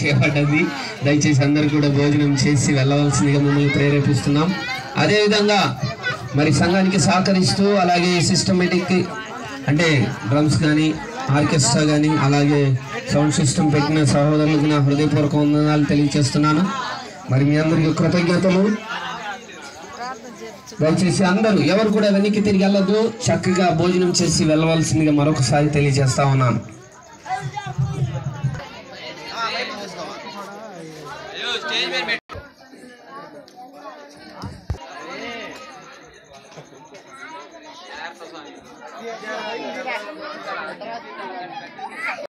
చేయబడ్డది. దయచేసి అందరు కూడా భోజనం చేసి వెళ్ళవలసిందిగా మిమ్మల్ని ప్రేరేపిస్తున్నాం. అదేవిధంగా మరి సంఘానికి సహకరిస్తూ అలాగే సిస్టమేటిక్ అంటే డ్రమ్స్ కానీ ఆర్కెస్ట్రా కానీ అలాగే సౌండ్ సిస్టమ్ పెట్టిన సహోదరులకు నా హృదయపూర్వక వందనాలు తెలియజేస్తున్నాను మరి మీ అందరికీ కృతజ్ఞతలు. దయచేసి అందరూ ఎవరు కూడా వెనక్కి తిరిగి వెళ్ళదు చక్కగా భోజనం చేసి వెళ్ళవలసిందిగా మరొకసారి తెలియజేస్తా ఉన్నాను. Time has gone hello stage पर बैठ यार तो